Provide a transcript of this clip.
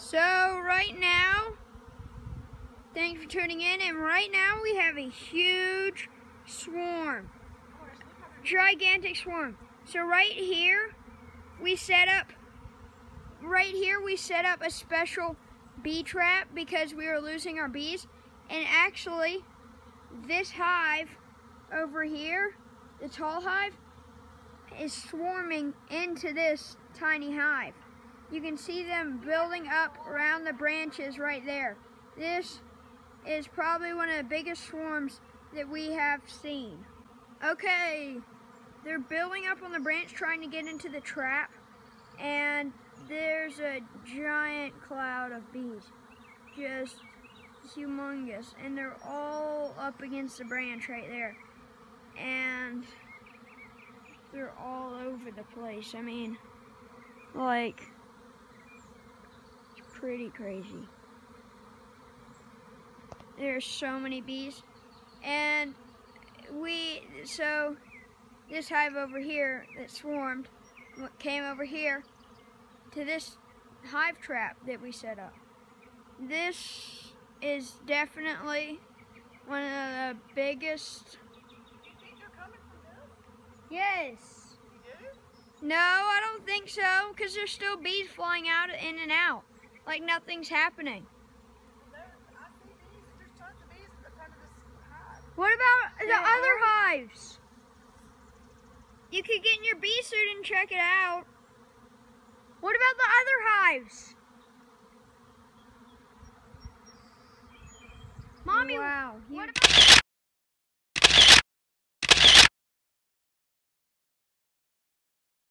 So right now, thanks for tuning in, and right now we have a huge swarm. Gigantic swarm. So right here, we set up, right here we set up a special bee trap because we were losing our bees. And actually, this hive over here, the tall hive, is swarming into this tiny hive. You can see them building up around the branches right there. This is probably one of the biggest swarms that we have seen. Okay, they're building up on the branch trying to get into the trap and there's a giant cloud of bees. Just humongous. And they're all up against the branch right there. And they're all over the place. I mean, like, pretty crazy. There's so many bees. And we, so this hive over here that swarmed came over here to this hive trap that we set up. This is definitely one of the biggest. Yes. No, I don't think so, because there's still bees flying out in and out, like nothing's happening. What about the other hives? You could get in your bee suit and check it out. What about the other hives? Mommy, Wow. what about